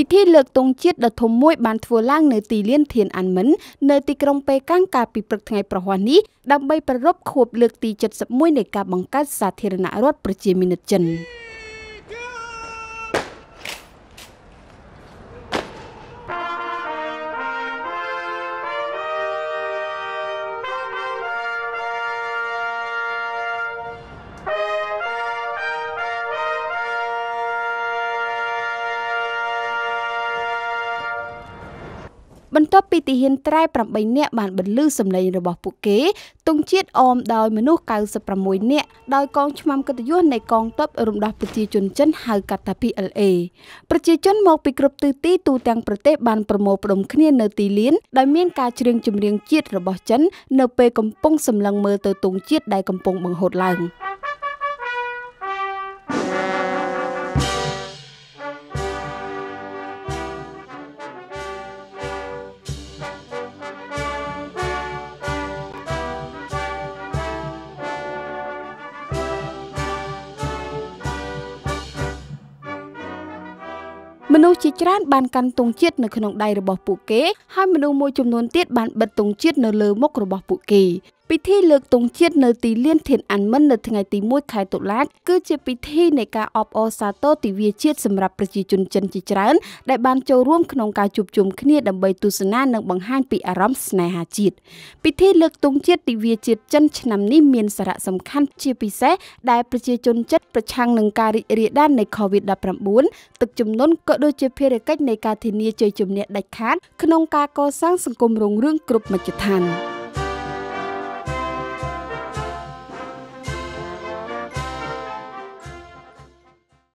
ពិធីលើកទង់ជាតិដ៏ធំមួយបានធ្វើឡើងនៅទីលានធានអានមិននៅទីក្រុងប៉េកាំងកាលពីព្រឹកថ្ងៃប្រហ័សនេះដើម្បីប្រារព្ធខួបលើកទី71នៃការបង្កើតសាធារណរដ្ឋប្រជាមានិតចិន។ បន្ទាប់ពីទាហានត្រែ8នាក់បានបន្លឺសម្លេងរបស់ពួកគេទង់ជាតិអមដោយមនុស្ស96នាក់ដោយកងឆ្មាំកិត្តិយសនៃកងទ័ពរំដោះប្រជាជនចិនហៅកាត់ថា PLA ប្រជាជនមកពីគ្រប់ទិសទីទូទាំងប្រទេសបានប្រមូលផ្ដុំគ្នានៅទីលានដោយមានការច្រៀងចម្រៀងជាតិរបស់ចិន នៅពេលកំពុងសម្លឹងមើលទៅទង់ជាតិដែលកំពុងបង្ហូតឡើង។ មនុស្សជាច្រើនបានកាន់ទង់ជាតិនៅក្នុងដៃរបស់ពួកគេហើយមនុស្សមួយចំនួនទៀតបានបិទទង់ជាតិនៅលើមុខរបស់ពួកគេ ពិធីលើកទង់ជាតិនៅទីលានធានអានមិននៅថ្ងៃទី1ខែតុលាគឺជាពិធីនៃការអបអរសាទរទិវាជាតិសម្រាប់ប្រជាជនចិនជាច្រើន ដែលបានចូលរួមក្នុងការជួបជុំគ្នាដើម្បីទស្សនានិងបង្ហាញពីអារម្មណ៍ស្នេហាជាតិពិធីលើកទង់ជាតិទិវាជាតិចិនឆ្នាំនេះមានសារៈសំខាន់ជាពិសេសដែលប្រជាជនចិនប្រឆាំងនឹងការរីករាលដាលនៃ COVID-19 ទឹកជំនន់ក៏ដូចជាភារកិច្ចនៃការធានាជ័យជំនះដាច់ខាតក្នុងការកសាងសង្គមរុងរឿងគ្រប់មជ្ឈដ្ឋាន។